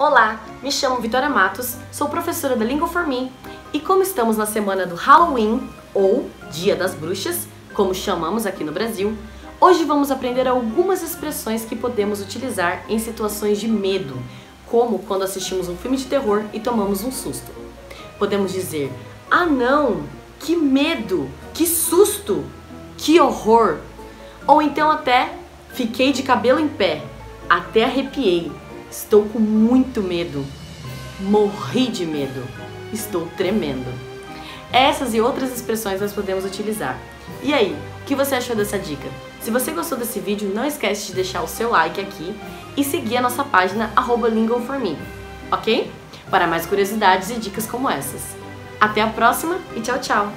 Olá, me chamo Vitória Matos, sou professora da Língua for Me e como estamos na semana do Halloween, ou Dia das Bruxas, como chamamos aqui no Brasil, hoje vamos aprender algumas expressões que podemos utilizar em situações de medo, como quando assistimos um filme de terror e tomamos um susto. Podemos dizer: Ah, não! Que medo! Que susto! Que horror! Ou então até fiquei de cabelo em pé, até arrepiei, estou com muito medo, morri de medo, estou tremendo. Essas e outras expressões nós podemos utilizar. E aí, o que você achou dessa dica? Se você gostou desse vídeo, não esquece de deixar o seu like aqui e seguir a nossa página lingualforme, ok? Para mais curiosidades e dicas como essas. Até a próxima e tchau, tchau!